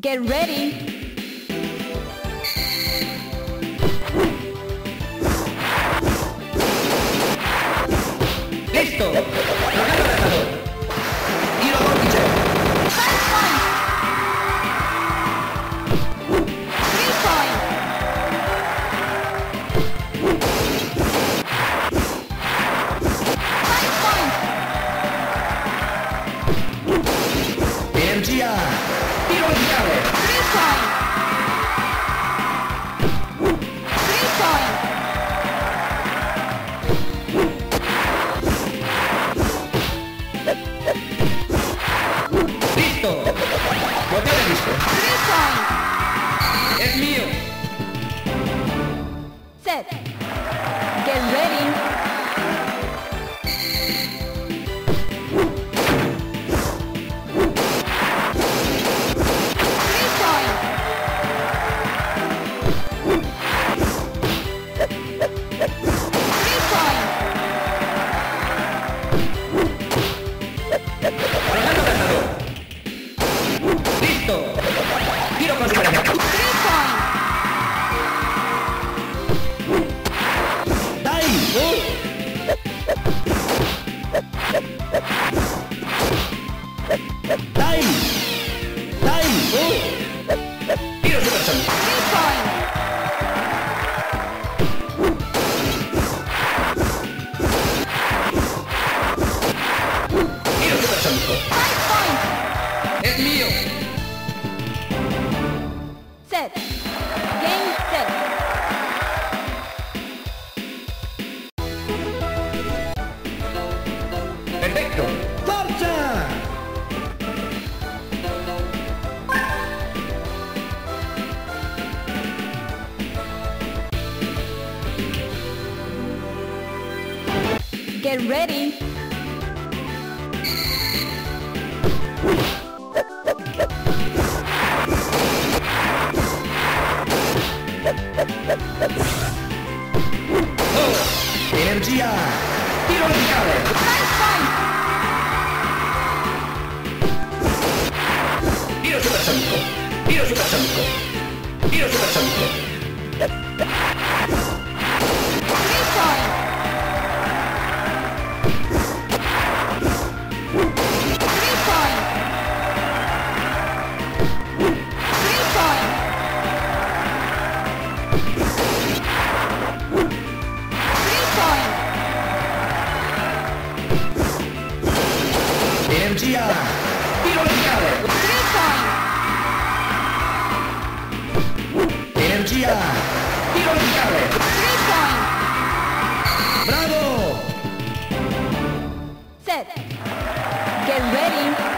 Get ready! Awesome! santo. ¡Es mío! Set. Game set. ¡Perfecto! Forza. Get ready! energia! Tiro radicale! Tiro supersonico! Tiro supersonico! Tiro supersonico! Desviada. Piroteada. Energía. Piroteada. ¡Bravo! Set. Get ready.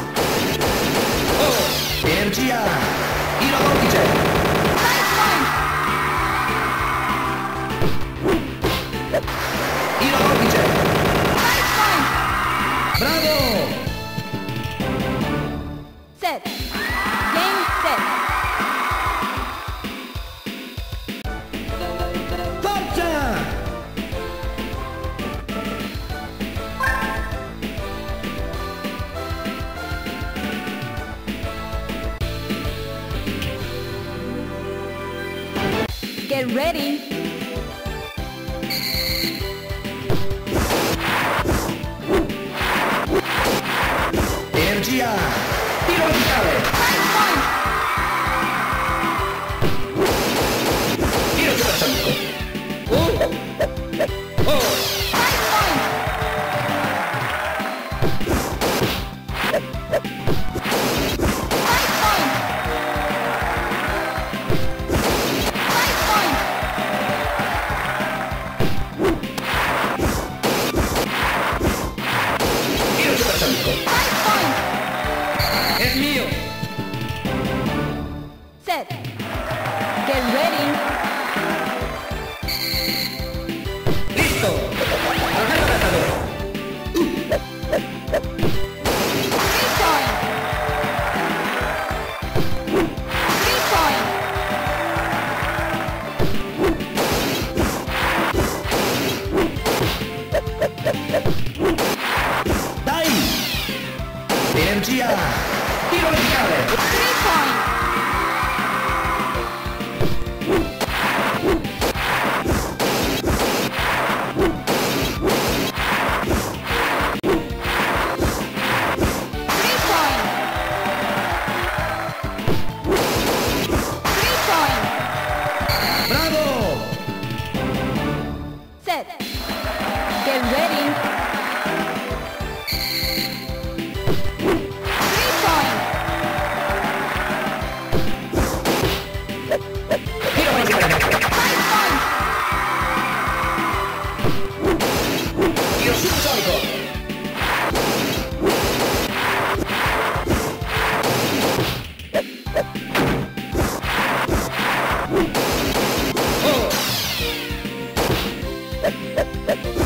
energia. Iradokiće. Get ready! MGI! MGI. Hero Three points. Let's go.